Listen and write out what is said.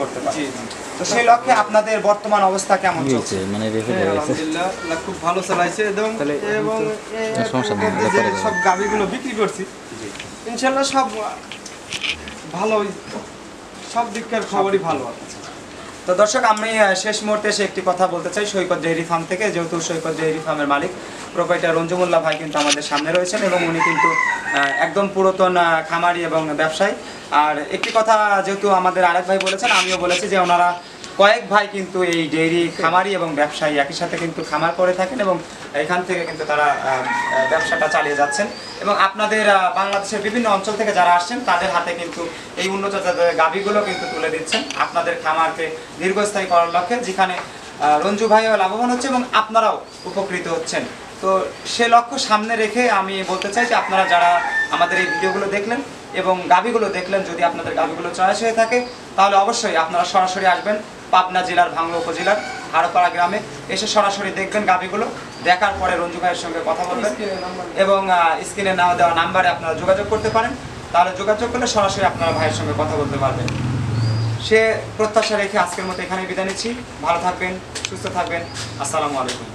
প্রচার করতে পারে। তো সেই লক্ষ্যে আপনাদের বর্তমান অবস্থা কেমন চলছে? মানে হ্যাঁ, আলহামদুলিল্লাহ খুব ভালো চালাইছে এবং এবং সমস্যা নেই, আমরা করে সব গাভিগুলো বিক্রি করছি ইনশাল্লাহ সব ভালোই সব দিককার খবরই ভালো আছে। তো দর্শক আমি শেষ মুহূর্তে এসে একটি কথা বলতে চাই। সৈকত ডেইরি ফার্ম থেকে যেহেতু সৈকত ডেইরি ফার্মের মালিক প্রোপাইটার রঞ্জুমুল্লাহ ভাই কিন্তু আমাদের সামনে রয়েছেন এবং উনি কিন্তু একদম পুরাতন খামারি এবং ব্যবসায়ী। আর একটি কথা যেহেতু আমাদের আরেক ভাই বলেছেন, আমিও বলেছি যে ওনারা কয়েক ভাই কিন্তু এই ডেইরি খামারি এবং ব্যবসায়ী একই সাথে কিন্তু খামার করে থাকেন এবং এখান থেকে কিন্তু তারা ব্যবসাটা চালিয়ে যাচ্ছেন। এবং আপনাদের বাংলাদেশের বিভিন্ন অঞ্চল থেকে যারা আসছেন, তাদের হাতে কিন্তু এই উন্নত গাভীগুলো কিন্তু তুলে দিচ্ছেন। আপনাদের খামারকে দীর্ঘস্থায়ী করার লক্ষ্যে যেখানে রঞ্জু ভাইও লাভবান হচ্ছে এবং আপনারাও উপকৃত হচ্ছেন। তো সে লক্ষ্য সামনে রেখে আমি বলতে চাই যে আপনারা যারা আমাদের এই ভিডিওগুলো দেখলেন এবং গাভীগুলো দেখলেন যদি আপনাদের গাভীগুলো চয়েস হয়ে থাকে তাহলে অবশ্যই আপনারা সরাসরি আসবেন পাবনা জেলার ভাঙড়া উপজেলার হাড়পাড়া গ্রামে। এসে সরাসরি দেখবেন গাভীগুলো দেখার পরে রঞ্জু ভাইয়ের সঙ্গে কথা বলবেন এবং স্ক্রিনে নেওয়া দেওয়া নাম্বারে আপনারা যোগাযোগ করতে পারেন। তাহলে যোগাযোগ করলে সরাসরি আপনারা ভাইয়ের সঙ্গে কথা বলতে পারবেন। সে প্রত্যাশা রেখে আজকের মতো এখানে বিদায় নিচ্ছি। ভালো থাকবেন সুস্থ থাকবেন। আসসালামু আলাইকুম।